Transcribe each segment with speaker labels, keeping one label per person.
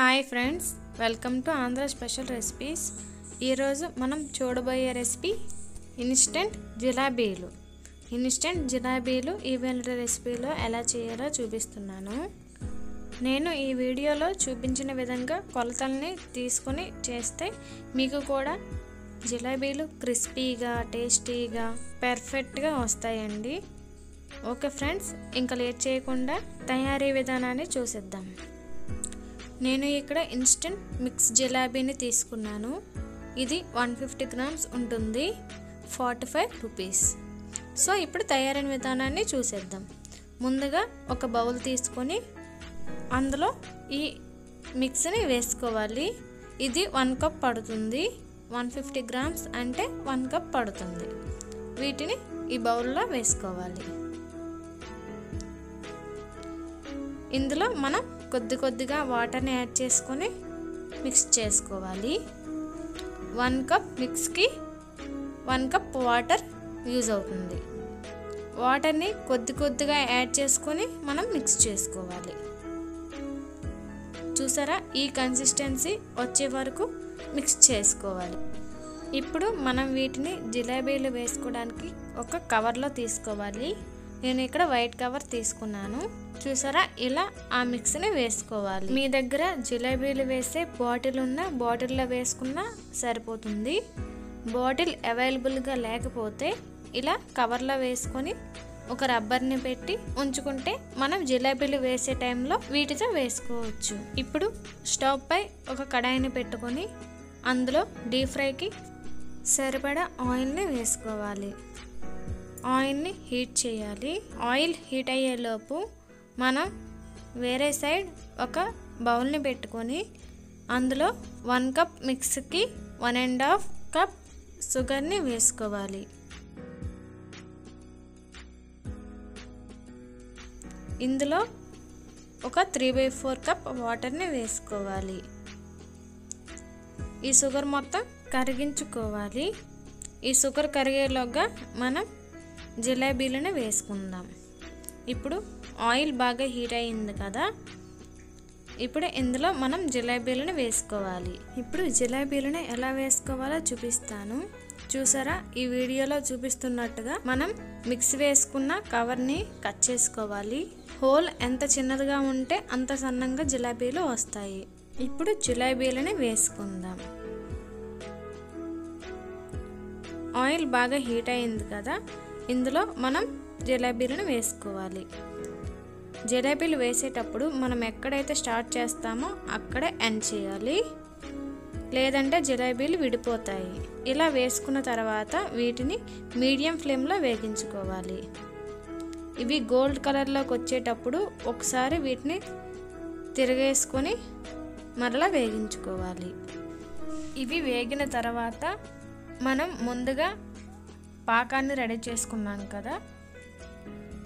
Speaker 1: Hi friends welcome to Andhra special recipes. ఈరోజు మనం చూడబోయే రెసిపీ ఇన్స్టెంట్ జిలాబీలు. ఇన్స్టెంట్ జిలాబీలు ఈవెంట్ రెసిపీలో ఎలా చేయాలో చూపిస్తున్నాను. నేను ఈ వీడియోలో చూపించిన విధంగా కొలతల్ని తీసుకొని చేస్తే మీకు కూడా జిలాబీలు క్రిస్పీగా టేస్టీగా పర్ఫెక్ట్గా వస్తాయండి. ఓకే ఫ్రెండ్స్ ఇంకా లేట్ చేయకుండా తయారీ విధానాన్ని చూసిద్దాం. నేను ఇక్కడ ఇన్స్టెంట్ మిక్స్ జిలాబీని తీసుకున్నాను. ఇది వన్ ఫిఫ్టీ గ్రామ్స్ ఉంటుంది. Forty five rupees. సో ఇప్పుడు తయారైన విధానాన్ని చూసేద్దాం. ముందుగా ఒక బౌల్ తీసుకొని అందులో ఈ మిక్స్ని వేసుకోవాలి. ఇది వన్ కప్ పడుతుంది. వన్ ఫిఫ్టీ గ్రామ్స్ అంటే వన్ కప్ పడుతుంది. వీటిని ఈ బౌల్లో వేసుకోవాలి. ఇందులో మనం కొద్ది కొద్దిగా వాటర్ని యాడ్ చేసుకొని మిక్స్ చేసుకోవాలి. వన్ కప్ మిక్స్కి వన్ కప్ వాటర్ యూజ్ అవుతుంది. వాటర్ని కొద్ది కొద్దిగా యాడ్ చేసుకొని మనం మిక్స్ చేసుకోవాలి. చూసారా? ఈ కన్సిస్టెన్సీ వచ్చే వరకు మిక్స్ చేసుకోవాలి. ఇప్పుడు మనం వీటిని జిలేబీలు వేసుకోవడానికి ఒక కవర్లో తీసుకోవాలి. నేను ఇక్కడ వైట్ కవర్ తీసుకున్నాను. చూసారా? ఇలా ఆ మిక్స్ని వేసుకోవాలి. మీ దగ్గర జిలేబీలు వేసే బాటిల్ ఉన్న బాటిల్లో వేసుకున్నా సరిపోతుంది. బాటిల్ అవైలబుల్గా లేకపోతే ఇలా కవర్లో వేసుకొని ఒక రబ్బర్ని పెట్టి ఉంచుకుంటే మనం జిలేబీలు వేసే టైంలో వీటితో వేసుకోవచ్చు. ఇప్పుడు స్టవ్ పై ఒక కడాయిని పెట్టుకొని అందులో డీప్ ఫ్రైకి సరిపడా ఆయిల్ని వేసుకోవాలి. ఆయిల్ని హీట్ చేయాలి. ఆయిల్ హీట్ అయ్యేలోపు మనం వేరే సైడ్ ఒక బౌల్ని పెట్టుకొని అందులో వన్ కప్ మిక్స్కి వన్ అండ్ హాఫ్ కప్ షుగర్ని వేసుకోవాలి. ఇందులో ఒక త్రీ బై ఫోర్ కప్ వాటర్ని వేసుకోవాలి. ఈ షుగర్ మొత్తం కరిగించుకోవాలి. ఈ షుగర్ కరిగేలోగా మనం జిలేబీలను వేసుకుందాం. ఇప్పుడు ఆయిల్ బాగా హీట్ అయింది కదా ఇప్పుడు ఇందులో మనం జిలేబీలను వేసుకోవాలి. ఇప్పుడు జిలేబీలను ఎలా వేసుకోవాలో చూపిస్తాను. చూసారా? ఈ వీడియోలో చూపిస్తున్నట్టుగా మనం మిక్స్ వేసుకున్న కవర్ని కట్ చేసుకోవాలి. హోల్ ఎంత చిన్నదిగా ఉంటే అంత సన్నంగా జిలేబీలు వస్తాయి. ఇప్పుడు జిలేబీలని వేసుకుందాం. ఆయిల్ బాగా హీట్ అయింది కదా ఇందులో మనం జిలేబీలను వేసుకోవాలి. జిలేబీలు వేసేటప్పుడు మనం ఎక్కడైతే స్టార్ట్ చేస్తామో అక్కడే ఎండ్ చేయాలి. లేదంటే జిలేబీలు విడిపోతాయి. ఇలా వేసుకున్న తర్వాత వీటిని మీడియం ఫ్లేమ్లో వేగించుకోవాలి. ఇవి గోల్డ్ కలర్లోకి వచ్చేటప్పుడు ఒకసారి వీటిని తిరగేసుకొని మరలా వేగించుకోవాలి. ఇవి వేగిన తర్వాత మనం ముందుగా పాకాన్ని రెడీ చేసుకున్నాం కదా.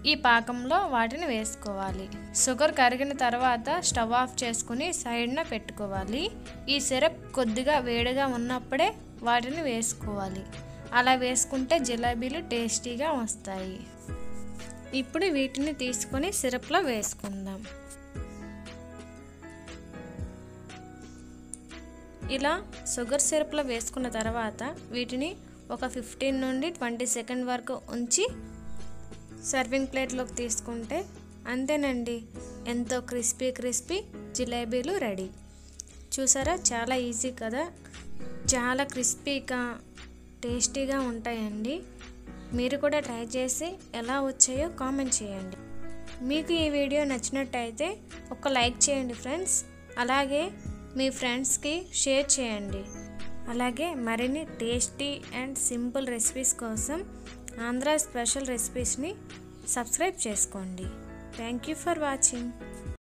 Speaker 1: ఈ పాకంలో వాటిని వేసుకోవాలి. షుగర్ కరిగిన తర్వాత స్టవ్ ఆఫ్ చేసుకుని సైడ్న పెట్టుకోవాలి. ఈ సిరప్ కొద్దిగా వేడిగా ఉన్నప్పుడే వాటిని వేసుకోవాలి. అలా వేసుకుంటే జిలేబీలు టేస్టీగా వస్తాయి. ఇప్పుడు వీటిని తీసుకొని సిరప్లో వేసుకుందాం. ఇలా షుగర్ సిరప్లో వేసుకున్న తర్వాత వీటిని ఒక ఫిఫ్టీన్ నుండి ట్వంటీ సెకండ్ వరకు ఉంచి సర్వింగ్ ప్లేట్లోకి తీసుకుంటే అంతేనండి. ఎంతో క్రిస్పీ క్రిస్పీ జిలేబీలు రెడీ. చూసారా? చాలా ఈజీ కదా? చాలా క్రిస్పీగా టేస్టీగా ఉంటాయండి. మీరు కూడా ట్రై చేసి ఎలా వచ్చాయో కామెంట్ చేయండి. మీకు ఈ వీడియో నచ్చినట్టయితే ఒక లైక్ చేయండి ఫ్రెండ్స్ అలాగే మీ ఫ్రెండ్స్కి షేర్ చేయండి. అలాగే మరిన్ని టేస్టీ అండ్ సింపుల్ రెసిపీస్ కోసం ఆంధ్ర స్పెషల్ రెసిపీస్ని సబ్స్క్రైబ్ చేసుకోండి. Thank you for watching.